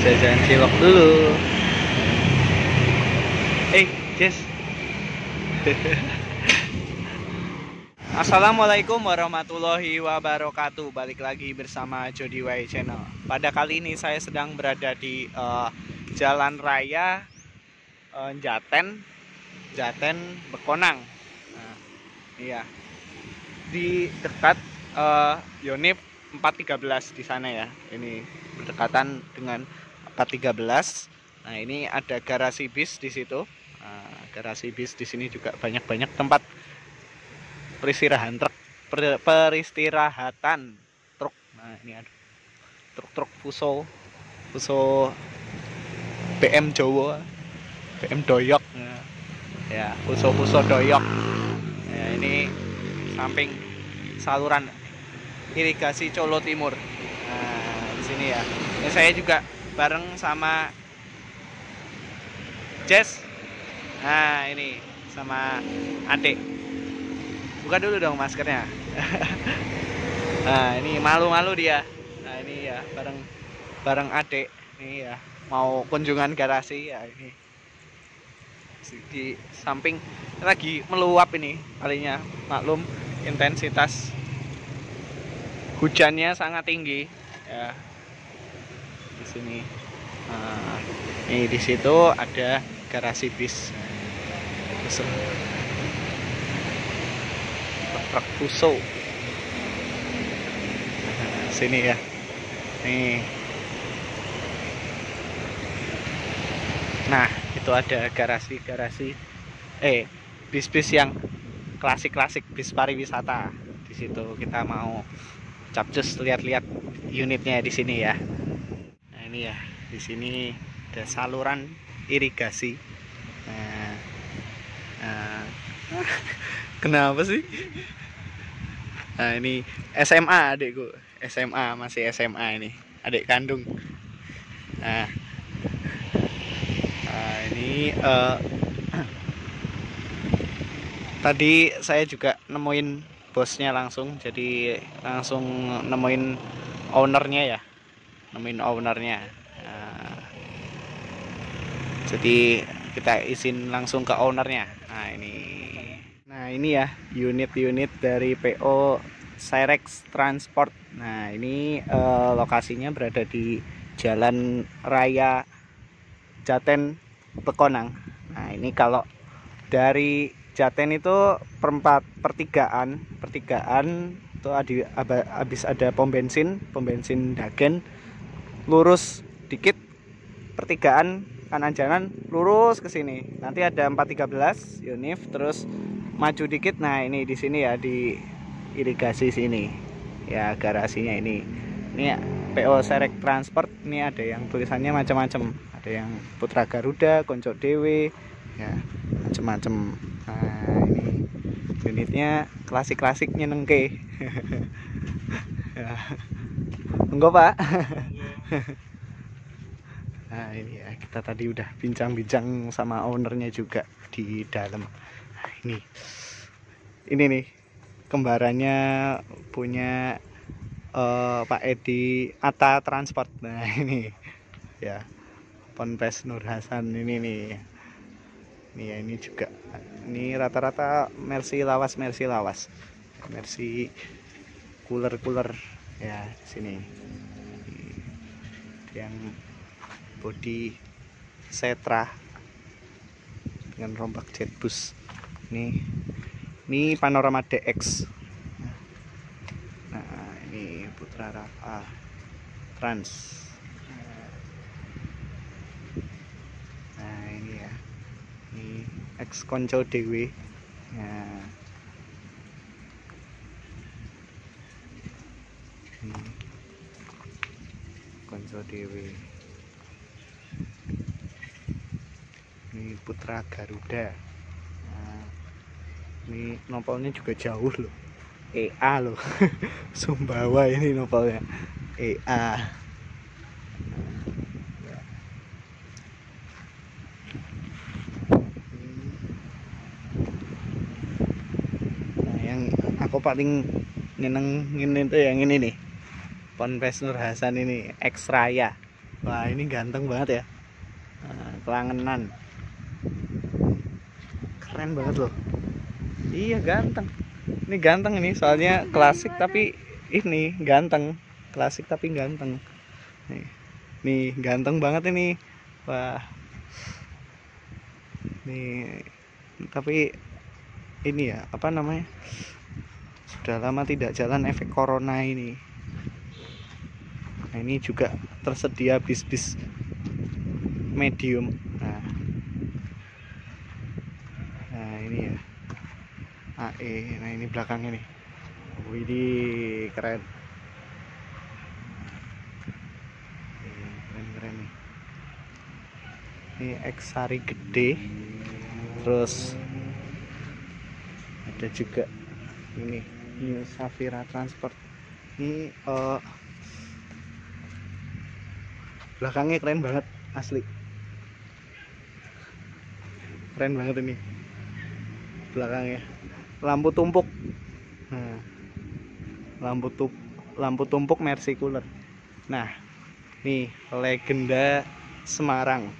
jajan cilok dulu. Eh Jess. Assalamualaikum warahmatullahi wabarakatuh. Balik lagi bersama Jody Way Channel. Pada kali ini saya sedang berada di uh, Jalan Raya uh, Jaten Jaten Bekonang. Nah, Iya. Di dekat uh, Yonif 413 di sana ya. Ini berdekatan dengan 413 Nah ini ada garasi bis di situ. Nah, Garasi bis di sini juga banyak-banyak tempat peristirahatan truk per, peristirahatan truk. Nah ini ada truk-truk Fuso Fuso BM Jowo BM Doyok. Nah, ya Fuso Fuso Doyok. Ya ini samping saluran irigasi Colo Timur. Nah di sini ya. Ini saya juga bareng sama Jess. Nah ini sama adik. Buka dulu dong maskernya. Nah ini malu-malu dia. Nah ini ya bareng bareng adik. Ini ya mau kunjungan garasi. Ya ini. Di samping lagi meluap ini kalinya. Maklum intensitas hujannya sangat tinggi. Ya sini. Nah, ini di situ ada garasi bis. Truk Fuso nah, sini ya. Nih. Nah itu ada garasi-garasi eh bis-bis yang klasik-klasik bis pariwisata. Di situ kita mau capcus lihat-lihat unitnya di sini ya ini ya. Di sini ada saluran irigasi. Nah, nah. kenapa sih? Nah ini SMA adikku. SMA masih SMA ini. Adik kandung. Nah, nah ini uh, tadi saya juga nemuin bosnya langsung. Jadi langsung nemuin ownernya ya nemuin ownernya. Nah, jadi kita izin langsung ke ownernya. Nah ini. Nah ini ya unit-unit dari PO Sirex Transport. Nah ini eh, lokasinya berada di Jalan Raya Jaten Pekonang. Nah ini kalau dari Jaten itu perempat pertigaan, pertigaan itu ada habis ada pom bensin, pom bensin Dagen, lurus dikit pertigaan kanan jalan lurus ke sini. Nanti ada 413 Unif terus maju dikit. Nah ini di sini ya di irigasi sini. Ya garasinya ini. Ini ya, PO Serek Transport ini ada yang tulisannya macam-macam. Ada yang Putra Garuda Konco Dewi ya macam-macam. Nah ini unitnya klasik-klasik nyenengke ya. enggak pak nah ini ya kita tadi udah bincang-bincang sama ownernya juga di dalam. Ini. Ini nih kembarannya punya uh, Pak Edi Ata Transport. Nah ini. Ya Ponpes Nur Hasan ini nih. Ini ya ini juga. Ini rata-rata Mercy lawas Mercy lawas. Mercy cooler cooler ya sini yang body setra dengan rombak jetbus ini ini panorama DX nah ini Putra Rafa Trans. Nah ini ya. Ini X Konco Dewi nah ini Konco Dewi ini Putra Garuda. Ini nopolnya juga jauh loh. EA loh. Sumbawa ini nopolnya EA nah yang aku paling nyenengin itu yang ini nih Ponpes Nur Hasan ini X Raya. Wah ini ganteng banget ya. Nah, kelangenan. Keren banget loh. Iya ganteng. Ini ganteng ini soalnya klasik tapi ini ganteng. Klasik tapi ganteng. Nih nih ganteng banget ini. Wah. Nih tapi ini ya apa namanya? Sudah lama tidak jalan efek corona ini nah ini juga tersedia bis-bis medium. Nah. Nah ini ya. AE nah ini belakangnya nih Widih keren. Nih, keren keren nih. Ini Xari gede. Terus ada juga ini New Safira Transport. Ini eh, belakangnya keren banget asli. Keren banget ini. Belakangnya. Lampu tumpuk. Nah, lampu tup lampu tumpuk Mercy Cooler. Nah nih legenda Semarang.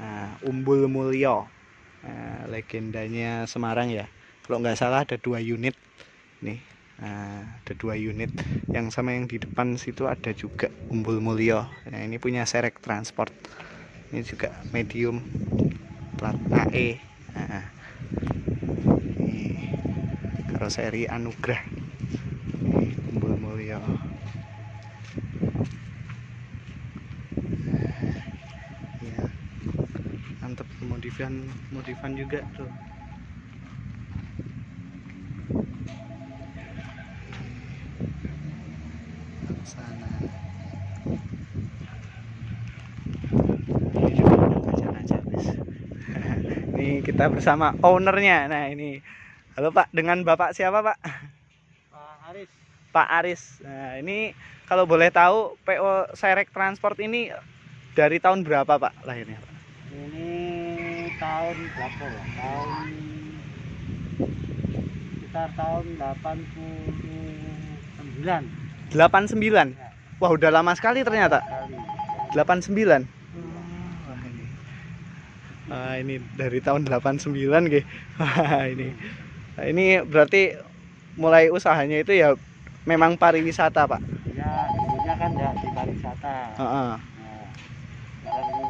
Nah, Umbul Mulyo. Nah, legendanya Semarang ya. Kalau nggak salah ada dua unit. Nih nah, ada dua unit. Yang sama yang di depan situ ada juga Umbul Mulyo nah, ini punya Serek Transport. Ini juga medium plat AE nah, ini karoseri Anugrah. Umbul Mulyo ya mantep modifan modifan juga tuh sana ini juga ada kaca-kaca guys ini kita bersama ownernya. Nah ini. Halo pak. Dengan bapak siapa pak? Pak Haris. Pak Aris nah ini kalau boleh tahu PO Serek Transport ini dari tahun berapa pak lahirnya pak? Ini tahun berapa ya? Tahun sekitar tahun 89 89 Ya. wah udah lama sekali ternyata. Kali. 89 Wah ini Ah, ini dari tahun 89 ge. Wah ini Nah, ini berarti mulai usahanya itu ya memang pariwisata pak Ya, dulunya kan ya di pariwisata. Heeh. Nah, ini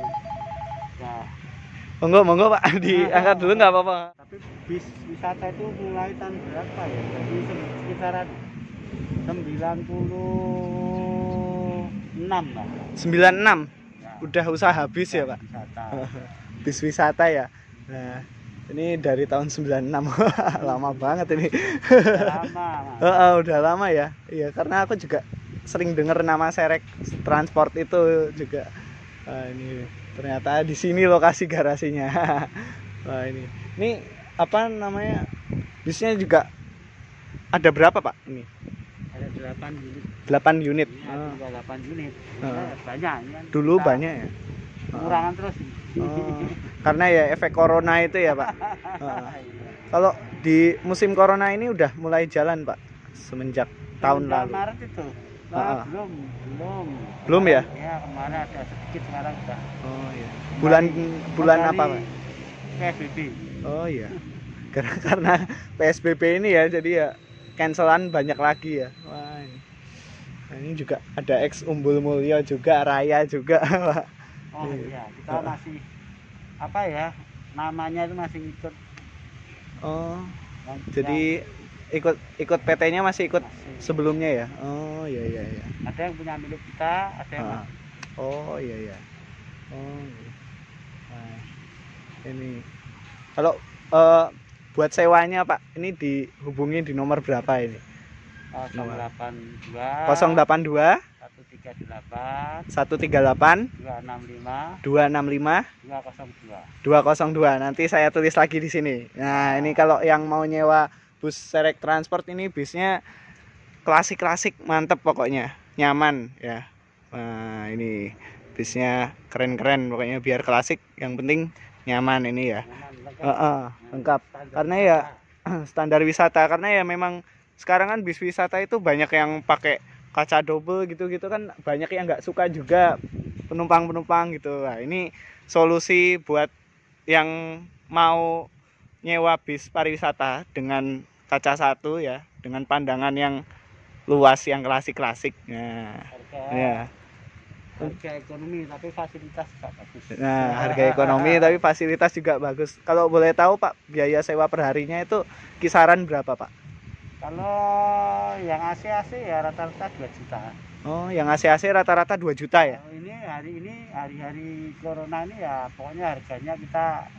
ya, monggo monggo pak diangkat dulu nggak apa-apa tapi bis wisata itu mulai tahun berapa ya? Jadi se- sekitaran 96 lah. 96 Ya, udah usaha bis ya pak Wisata. bis wisata ya. Nah ini dari tahun 96 lama banget ini. Udah lama. Mas. Heeh, udah lama ya. Iya karena aku juga sering dengar nama Serek Transport itu juga. Wah, ini ternyata di sini lokasi garasinya. Wah ini. Ini apa namanya? Bisnya juga ada berapa pak? Ini? Ada 8 unit. 8 unit. Ini Oh, ada 8 unit. Ya, banyak ini kan. dulu Kita banyak ya Pengurangan terus. Oh, karena ya efek corona itu ya pak Heeh. kalau di musim corona ini udah mulai jalan pak semenjak tahun lalu Maret itu. Ah, ah. Nah, belum, belum. Belum ya? Ya, kemarin ada sedikit sekarang sudah. oh iya bulan bulan apa pak PSBB. Oh iya. Karena karena PSBB ini ya jadi ya cancelan banyak lagi ya. Wah ini. Nah, ini juga ada ex Umbul Mulyo juga Raya juga. Pak. Oh Iya. iya, kita Ah. masih apa ya? Namanya itu masih ikut. oh, yang- jadi ikut ikut PT-nya masih ikut yang masih. sebelumnya ya. Oh iya iya iya. Ada yang punya milik kita, ada yang Ah. Oh iya iya. Oh. iya. Nah, ini kalau eh, buat sewanya Pak, ini dihubungi di nomor berapa ini? 082 082 138 138 265 265 202 202. nanti saya tulis lagi di sini. Nah ini kalau yang mau nyewa bus Serek Transport ini bisnya klasik-klasik mantep pokoknya. Nyaman ya. Nah ini bisnya keren-keren pokoknya biar klasik. Yang penting nyaman ini ya. Nyaman, lengkap. Heeh, lengkap. Standar karena ya standar wisata. Karena ya memang sekarang kan bis wisata itu banyak yang pakai kaca double gitu-gitu kan banyak yang nggak suka juga penumpang-penumpang gitu. Nah ini solusi buat yang mau nyewa bis pariwisata dengan kaca satu ya dengan pandangan yang luas yang klasik-klasik. Nah harga ya. harga ekonomi tapi fasilitas juga bagus. Nah harga ekonomi tapi fasilitas juga bagus. Kalau boleh tahu Pak biaya sewa perharinya itu kisaran berapa Pak kalau yang AC AC ya rata-rata 2 juta. Oh yang AC AC rata-rata 2 juta ya? Kalau ini hari ini hari-hari corona ini ya pokoknya harganya kita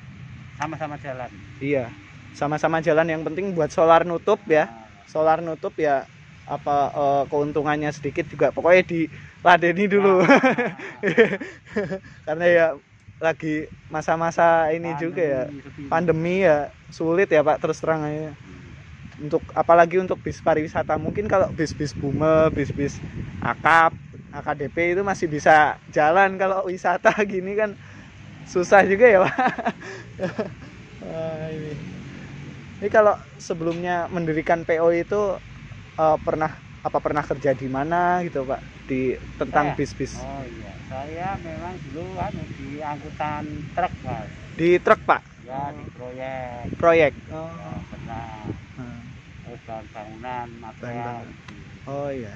sama-sama jalan. Iya sama-sama jalan. Yang penting buat solar nutup ya. Nah, solar nutup ya apa eh, keuntungannya sedikit juga. Pokoknya diladeni dulu. Nah, karena ya lagi masa-masa ini juga ya. pandemi pandemi ya sulit ya Pak terus terang aja untuk apalagi untuk bis pariwisata. Mungkin kalau bis-bis bume bis-bis akap AKDP itu masih bisa jalan kalau wisata gini kan. Susah juga ya Pak. Wah, ini. ini kalau sebelumnya mendirikan PO itu eh, pernah apa pernah kerja di mana gitu Pak? Di tentang Saya? bis-bis. Oh iya, saya memang dulu anu di angkutan truk mas, di truk Pak? Ya di proyek, proyek. Ya, oh, pernah Hmm. terus bahan bangunan material, oh iya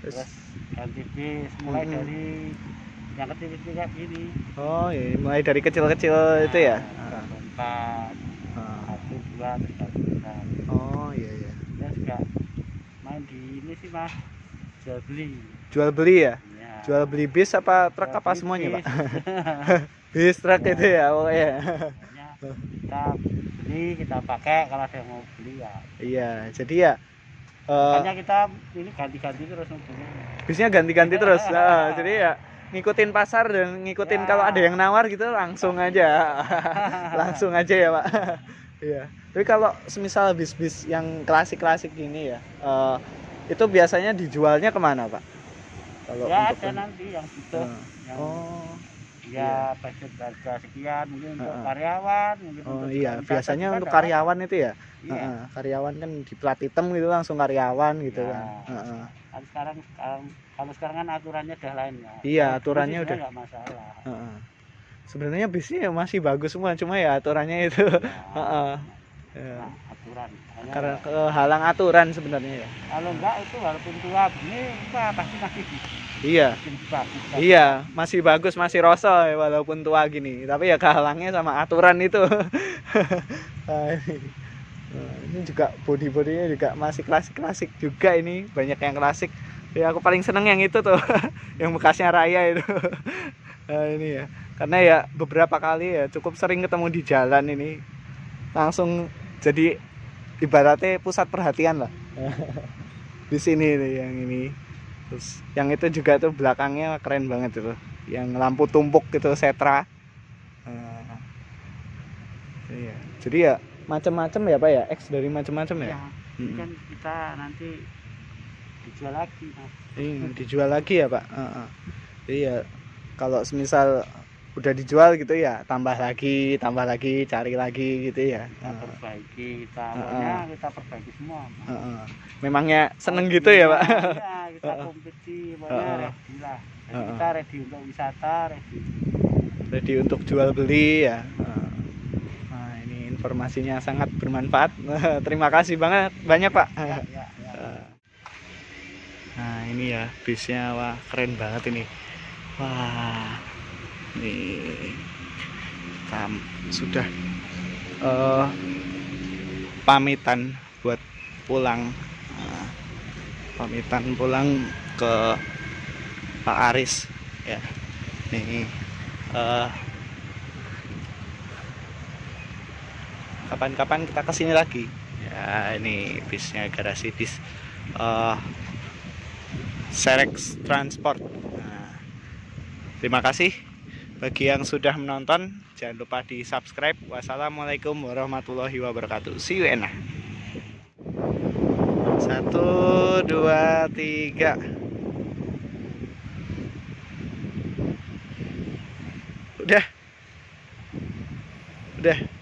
terus terus bis mulai Mm-mm. dari yang kecil-kecil kayak gini. Oh iya, mulai dari kecil-kecil itu ya. Nah, Empat, Ah. satu, dua, tiga, empat. Oh iya iya. Saya juga main di ini sih mas, jual beli. Jual beli ya? Ya. Jual beli bis apa truk apa semuanya, Pak? bis. Bis truk itu ya, pokoknya. Pokoknya kita beli, kita pakai kalau ada yang mau beli ya. Iya, jadi ya eh, Makanya kita ini ganti-ganti terus bisnya ganti-ganti terus. Nah, jadi ya ngikutin pasar dan ngikutin Ya. kalau ada yang nawar gitu langsung aja. langsung aja ya, Pak. Iya. Tapi kalau semisal bis-bis yang klasik-klasik gini ya, eh, itu biasanya dijualnya ke mana, Pak? Kalau ya ada nanti yang butuh Hmm. yang Oh. Ya budget harga sekian mungkin untuk Heeh. karyawan mungkin Oh untuk iya, biasanya untuk ada. karyawan itu ya. iya Heeh, karyawan kan di plat hitam gitu langsung karyawan gitu Ya. kan. Heeh. kan sekarang sekarang kalau sekarang kan aturannya udah lain ya Iya, dulu aturannya udah. nggak masalah Heeh. Sebenarnya bisnya ya masih bagus semua, cuma ya aturannya itu Ya, Heeh. ya. nah, aturan Makanya karena kehalang aturan sebenarnya ya. kalau enggak itu walaupun tua ini apa pasti masih Iya. bagus Iya, masih bagus, masih rosol ya, walaupun tua gini. Tapi ya kehalangnya sama aturan itu. Nah, ini. Nah, ini juga body-bodinya juga masih klasik-klasik juga ini, banyak yang klasik. Ya aku paling seneng yang itu tuh, yang bekasnya raya itu. Nah, ini ya. Karena ya beberapa kali ya cukup sering ketemu di jalan ini. Langsung jadi ibaratnya pusat perhatian lah. di sini nih yang ini. Terus yang itu juga tuh belakangnya keren banget itu. Yang lampu tumpuk gitu setra. Nah, iya. Jadi ya macam-macam ya Pak ya, X dari macam-macam ya. ya ini Mm-mm. kan kita nanti dijual lagi mas Ini dijual lagi ya Pak. Heeh. Jadi ya kalau semisal udah dijual gitu ya tambah lagi, tambah lagi, cari lagi gitu ya. kita perbaiki kita pokoknya kita perbaiki semua Mas. Heeh. Memangnya seneng gitu ya Pak? Iya, kita kompetisi pokoknya Heeh. ready lah jadi Heeh. kita ready untuk wisata ready Ready untuk jual beli ya. Heeh. Nah ini informasinya sangat bermanfaat. Terima kasih banget banyak Pak. ya, ya, ya. Nah ini ya bisnya wah keren banget ini. Wah tam sudah eh, pamitan buat pulang. Nah, pamitan pulang ke Pak Aris ya. Nih eh, kapan-kapan kita ke sini lagi. Ya ini bisnya garasi bis. eh Serex Transport. Nah, terima kasih bagi yang sudah menonton. Jangan lupa di subscribe. Wassalamualaikum warahmatullahi wabarakatuh. See you Ena. Satu, dua, tiga. Udah. Udah.